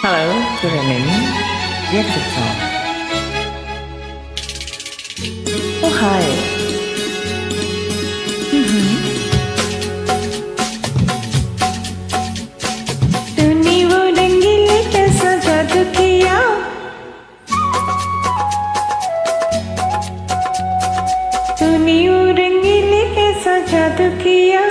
Hello, good evening. Yes, it's on. Oh, hi. तूने रंगीले कैसा जादू किया